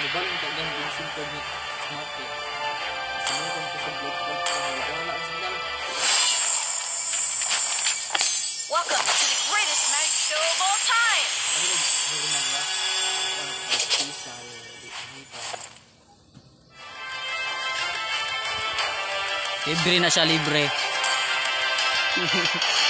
Mobile mo kaya ganun yung SIM ni Smart eh. Sa mga kung kasi black card ka, wala ang signal. Welcome to the greatest night show of all time. Ano yung normal na? Ang artificial, di ano ba? Libre na siya, libre.